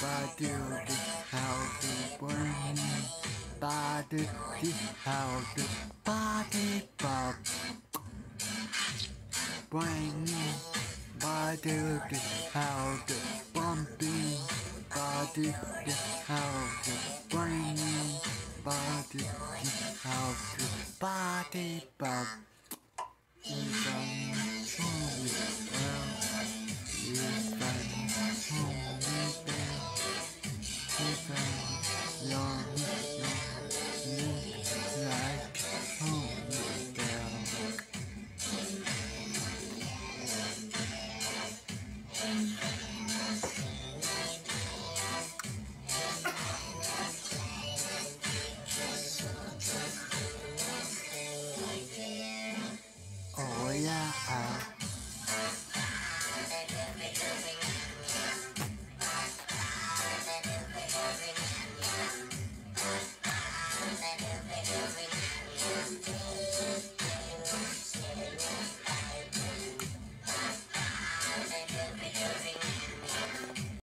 body the how to burn body the how the body pop brain body the how to bumping body the how the brain body the how the body pop different,